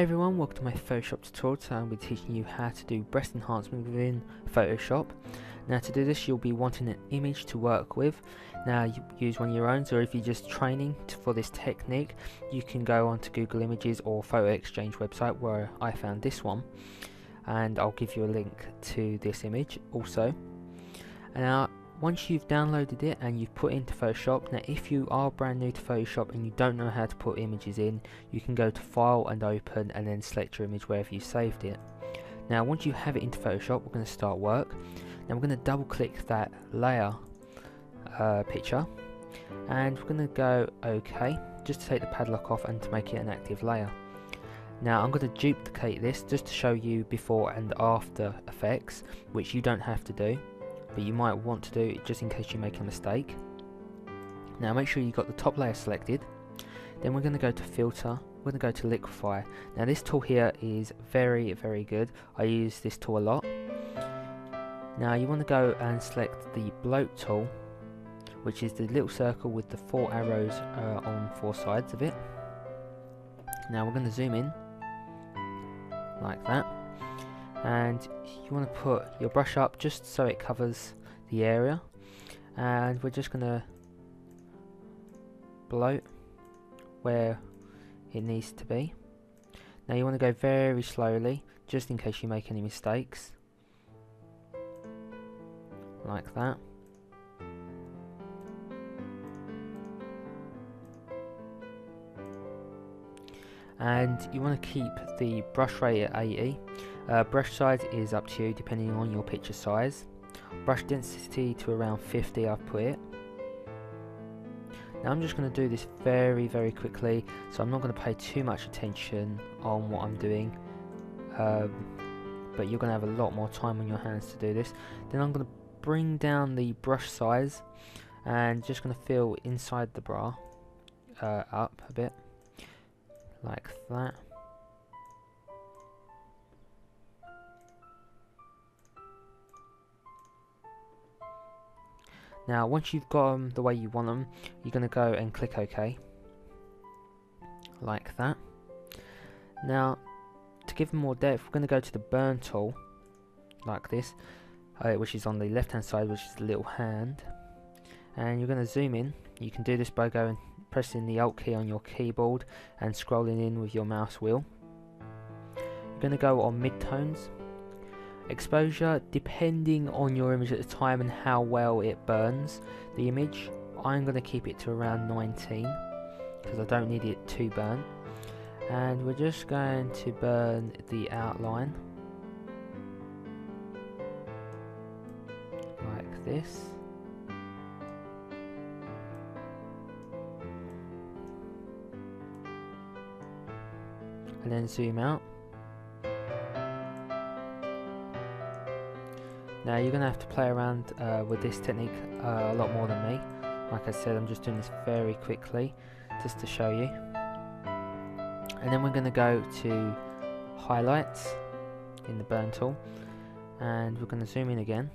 everyone, welcome to my Photoshop tutorial. Today I'll be teaching you how to do breast enhancement within Photoshop. Now to do this you'll be wanting an image to work with. Now you use one of your own or if you're just training for this technique you can go onto Google Images or Photo Exchange website where I found this one and I'll give you a link to this image also. Now once you've downloaded it and you've put into Photoshop, now if you are brand new to Photoshop and you don't know how to put images in, you can go to File and Open and then select your image wherever you saved it. Now once you have it into Photoshop, we're going to start work. Now we're going to double click that layer uh, picture and we're going to go OK just to take the padlock off and to make it an active layer. Now I'm going to duplicate this just to show you before and after effects which you don't have to do but you might want to do it just in case you make a mistake. Now make sure you've got the top layer selected. Then we're going to go to filter, we're going to go to liquify. Now this tool here is very very good, I use this tool a lot. Now you want to go and select the bloat tool which is the little circle with the four arrows uh, on four sides of it. Now we're going to zoom in like that and you want to put your brush up just so it covers the area. And we're just going to bloat where it needs to be. Now you want to go very slowly just in case you make any mistakes. Like that and you want to keep the brush rate at 80 uh, brush size is up to you depending on your picture size. Brush density to around 50 I've put it. Now I'm just going to do this very very quickly so I'm not going to pay too much attention on what I'm doing um, but you're going to have a lot more time on your hands to do this. Then I'm going to bring down the brush size and just going to fill inside the bra uh, up a bit like that. Now once you've got them the way you want them, you're going to go and click OK. Like that. Now to give them more depth, we're going to go to the burn tool, like this, uh, which is on the left hand side, which is the little hand. And you're going to zoom in. You can do this by going pressing the Alt key on your keyboard and scrolling in with your mouse wheel. You're going to go on midtones Exposure, depending on your image at the time and how well it burns the image, I'm going to keep it to around 19 because I don't need it to burn. And we're just going to burn the outline like this. And then zoom out. Now you're going to have to play around uh, with this technique uh, a lot more than me. Like I said, I'm just doing this very quickly just to show you. And then we're going to go to highlights in the burn tool and we're going to zoom in again.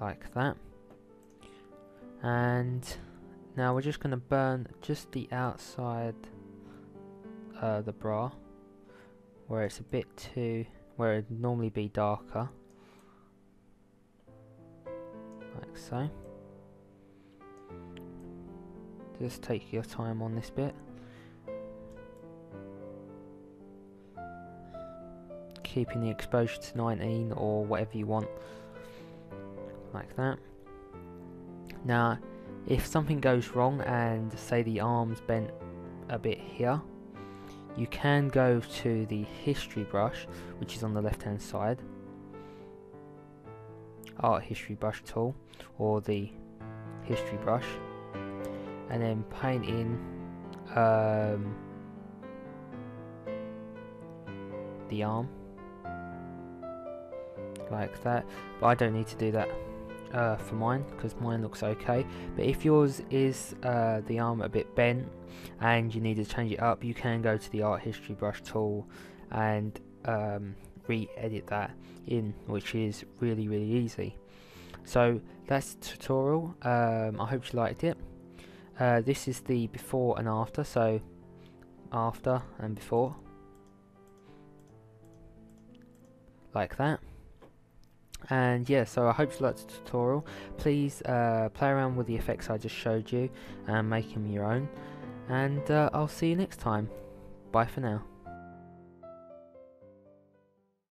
Like that. And now we're just going to burn just the outside uh, the bra where it's a bit too where it'd normally be darker. Like so. Just take your time on this bit. Keeping the exposure to 19 or whatever you want. Like that. Now if something goes wrong and say the arm's bent a bit here you can go to the history brush which is on the left hand side. Art history brush tool or the history brush. And then paint in um, the arm. Like that. But I don't need to do that uh, for mine because mine looks okay. But if yours is uh, the arm a bit bent and you need to change it up you can go to the art history brush tool and um, re-edit that in which is really really easy. So that's the tutorial. Um, I hope you liked it. Uh, this is the before and after so after and before. Like that and yeah so I hope you liked the tutorial. Please uh, play around with the effects I just showed you and make them your own. And uh, I'll see you next time. Bye for now